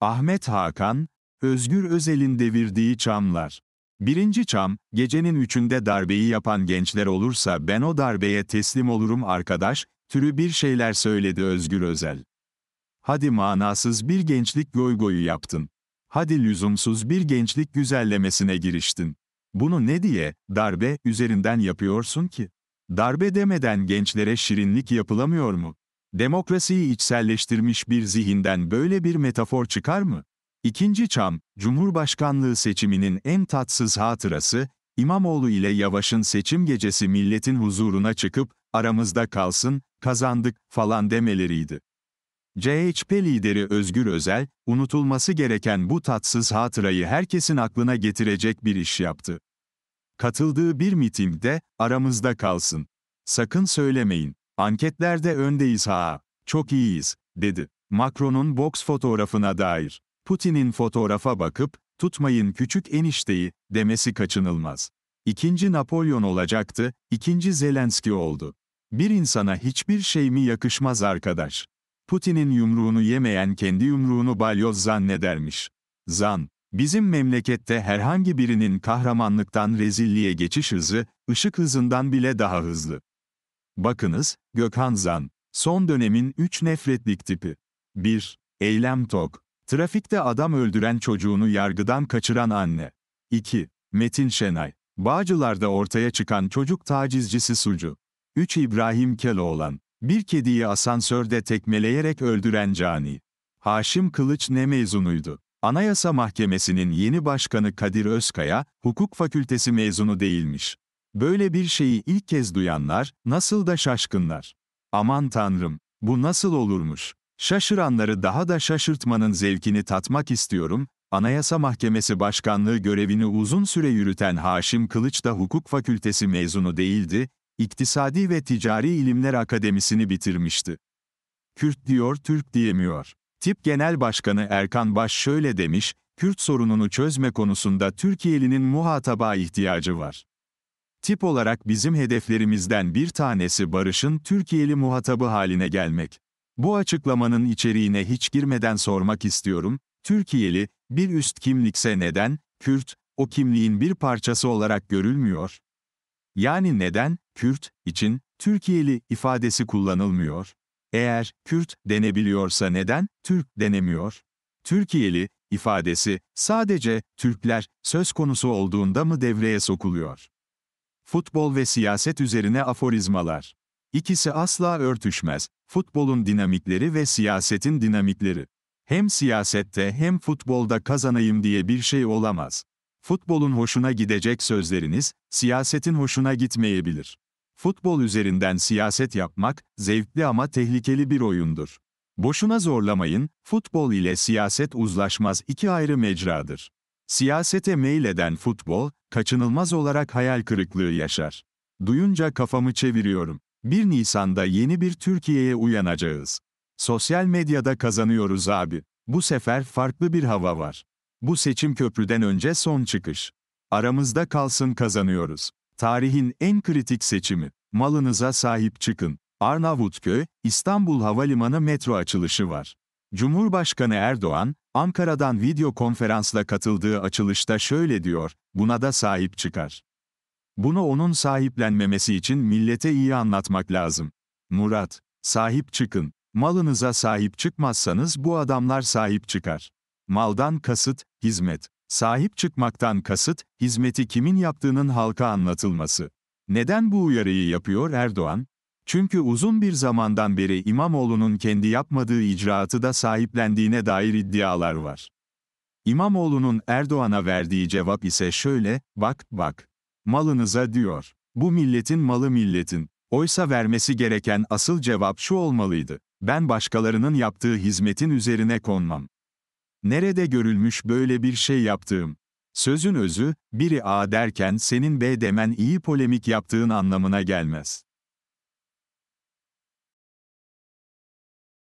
Ahmet Hakan, Özgür Özel'in devirdiği çamlar. Birinci çam, gecenin üçünde darbeyi yapan gençler olursa ben o darbeye teslim olurum arkadaş, türü bir şeyler söyledi Özgür Özel. Hadi manasız bir gençlik goygoyu yaptın. Hadi lüzumsuz bir gençlik güzellemesine giriştin. Bunu ne diye, darbe, üzerinden yapıyorsun ki? Darbe demeden gençlere şirinlik yapılamıyor mu? Demokrasiyi içselleştirmiş bir zihinden böyle bir metafor çıkar mı? İkinci çam, Cumhurbaşkanlığı seçiminin en tatsız hatırası, İmamoğlu ile Yavaş'ın seçim gecesi milletin huzuruna çıkıp, aramızda kalsın, kazandık, falan demeleriydi. CHP lideri Özgür Özel, unutulması gereken bu tatsız hatırayı herkesin aklına getirecek bir iş yaptı. Katıldığı bir mitingde, aramızda kalsın. Sakın söylemeyin. Anketlerde öndeyiz ha. Çok iyiyiz, dedi. Macron'un boks fotoğrafına dair. Putin'in fotoğrafa bakıp, tutmayın küçük enişteyi, demesi kaçınılmaz. İkinci Napolyon olacaktı, ikinci Zelenski oldu. Bir insana hiçbir şey mi yakışmaz arkadaş? Putin'in yumruğunu yemeyen kendi yumruğunu balyoz zannedermiş. Zan, bizim memlekette herhangi birinin kahramanlıktan rezilliğe geçiş hızı, ışık hızından bile daha hızlı. Bakınız, Gökhan Zan, son dönemin 3 nefretlik tipi. 1. Eylem Tok. Trafikte adam öldüren çocuğunu yargıdan kaçıran anne. 2. Metin Şenay. Bağcılar'da ortaya çıkan çocuk tacizcisi sucu. 3. İbrahim Keloğlan. Bir kediyi asansörde tekmeleyerek öldüren cani. Haşim Kılıç ne mezunuydu? Anayasa Mahkemesi'nin yeni başkanı Kadir Özkaya, hukuk fakültesi mezunu değilmiş. Böyle bir şeyi ilk kez duyanlar, nasıl da şaşkınlar. Aman tanrım, bu nasıl olurmuş? Şaşıranları daha da şaşırtmanın zevkini tatmak istiyorum, Anayasa Mahkemesi Başkanlığı görevini uzun süre yürüten Haşim Kılıç da hukuk fakültesi mezunu değildi, İktisadi ve Ticari İlimler Akademisi'ni bitirmişti. Kürt diyor Türk diyemiyor. Tip Genel Başkanı Erkan Baş şöyle demiş, Kürt sorununu çözme konusunda Türkiye'linin muhataba ihtiyacı var. Tip olarak bizim hedeflerimizden bir tanesi barışın Türkiye'li muhatabı haline gelmek. Bu açıklamanın içeriğine hiç girmeden sormak istiyorum, Türkiye'li, bir üst kimlikse neden, Kürt, o kimliğin bir parçası olarak görülmüyor? Yani neden, Kürt, için, Türkiye'li ifadesi kullanılmıyor? Eğer, Kürt, denebiliyorsa neden, Türk, denemiyor? Türkiye'li, ifadesi, sadece, Türkler, söz konusu olduğunda mı devreye sokuluyor? Futbol ve siyaset üzerine aforizmalar. İkisi asla örtüşmez. Futbolun dinamikleri ve siyasetin dinamikleri. Hem siyasette hem futbolda kazanayım diye bir şey olamaz. Futbolun hoşuna gidecek sözleriniz, siyasetin hoşuna gitmeyebilir. Futbol üzerinden siyaset yapmak, zevkli ama tehlikeli bir oyundur. Boşuna zorlamayın, futbol ile siyaset uzlaşmaz iki ayrı mecradır. Siyasete meyleden futbol, kaçınılmaz olarak hayal kırıklığı yaşar. Duyunca kafamı çeviriyorum. 1 Nisan'da yeni bir Türkiye'ye uyanacağız. Sosyal medyada kazanıyoruz abi. Bu sefer farklı bir hava var. Bu seçim köprüden önce son çıkış. Aramızda kalsın kazanıyoruz. Tarihin en kritik seçimi. Malınıza sahip çıkın. Arnavutköy, İstanbul Havalimanı metro açılışı var. Cumhurbaşkanı Erdoğan, Ankara'dan video konferansla katıldığı açılışta şöyle diyor, buna da sahip çıkar. Bunu onun sahiplenmemesi için millete iyi anlatmak lazım. Murat, sahip çıkın. Malınıza sahip çıkmazsanız bu adamlar sahip çıkar. Maldan kasıt, hizmet. Sahip çıkmaktan kasıt, hizmeti kimin yaptığının halka anlatılması. Neden bu uyarıyı yapıyor Erdoğan? Çünkü uzun bir zamandan beri İmamoğlu'nun kendi yapmadığı icraatı da sahiplendiğine dair iddialar var. İmamoğlu'nun Erdoğan'a verdiği cevap ise şöyle, bak, bak. Malınıza diyor. Bu milletin malı milletin. Oysa vermesi gereken asıl cevap şu olmalıydı. Ben başkalarının yaptığı hizmetin üzerine konmam. Nerede görülmüş böyle bir şey yaptığım? Sözün özü, biri A derken senin B demen iyi polemik yaptığın anlamına gelmez.